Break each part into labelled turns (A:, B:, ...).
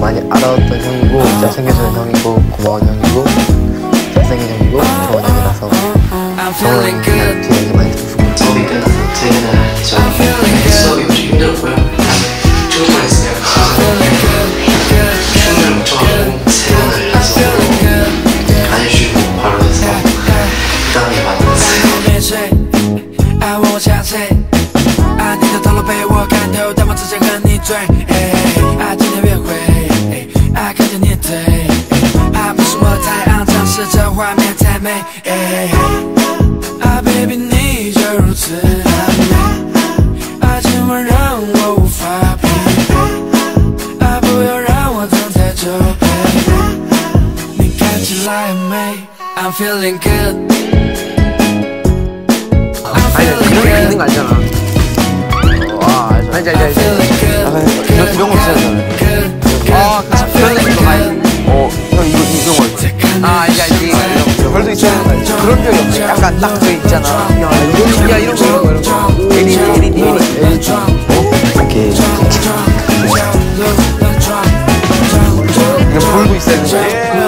A: 많이
B: 알아왔던 형이고 잘생겨준 형이고
C: 고마운
B: 형이고 잘생긴 형이고 좋은 형이라서
C: 저는
B: 그냥 뒤에 얘기 많이 듣고 집에
C: 끝나서 퇴근하죠 수업이 무지 힘들었고요 I need a dollar pay walk I know that my touch I need to 看着你的腿，爱不是我太肮脏，是这画面太美。啊，baby，你就如此的美，啊亲吻让我无法疲惫，啊，不要让我等太久，baby，你看起来很美，I'm feeling good。
A: 이런 거. 도 있어야 되는 거 그런 적이 없네. 약간 딱 그 있잖아. 야, 이거 야 이런 거 이런 거 이런 거. 에리 에리 에리 에리. 이렇게 그냥 보이고 있어야 되는 거.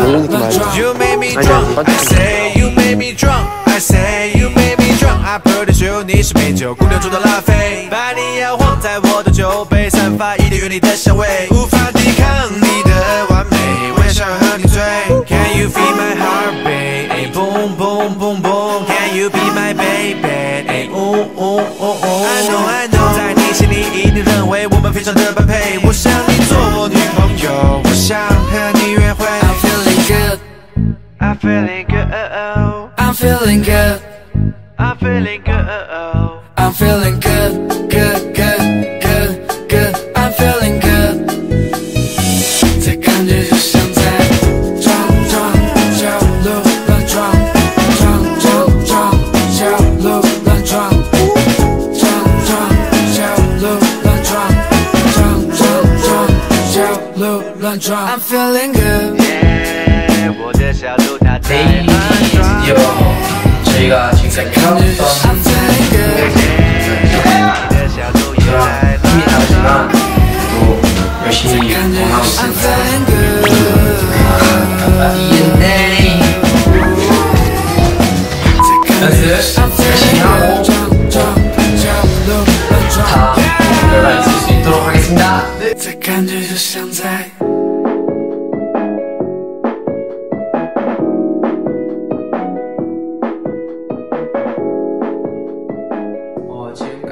A: 이런 느낌 알죠?
D: You made me
A: 아니,
D: drunk.
A: 아니,
D: I say you made me drunk. I say you made me drunk. I pretty sure 你是美酒，姑娘中的拉菲，把你摇晃在我的酒杯，散发一点原力的香味，无法抵抗你的完美，我也想和你醉。Can you feel my heartbeat? 哎，boom boom boom boom. Can you be my baby? 哎，呜呜呜呜。I know I know，在你心里一定认为我们非常的般配，我想你做我女朋友，我想和你约会。
C: I'm feeling good.
D: I'm feeling good.
C: I'm feeling good.
D: I'm feeling good.
C: I'm feeling good. Good, 鹿乱撞。I'm feeling good.
D: 我的小鹿它在
B: 내일
D: 乱撞。
B: 드디어 저희가 지금까지 해왔던
C: I'm feeling good.
D: 你的小鹿也
B: 저랑
D: 在
B: 힘이
D: 乱撞。
B: 다르지만 또 열심히 공부하고
C: I'm
B: 있습니다
C: feeling good.
B: DNA 연습 열심히 하고 다 결과 있을 수 있도록 하겠습니다
C: 这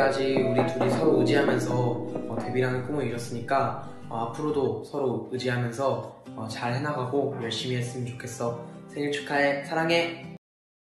E: 지금까지 우리 둘이 서로 의지하면서 어, 데뷔라는 꿈을 이뤘으니까 어, 앞으로도 서로 의지하면서 어, 잘 해나가고 열심히 했으면 좋겠어. 생일 축하해. 사랑해.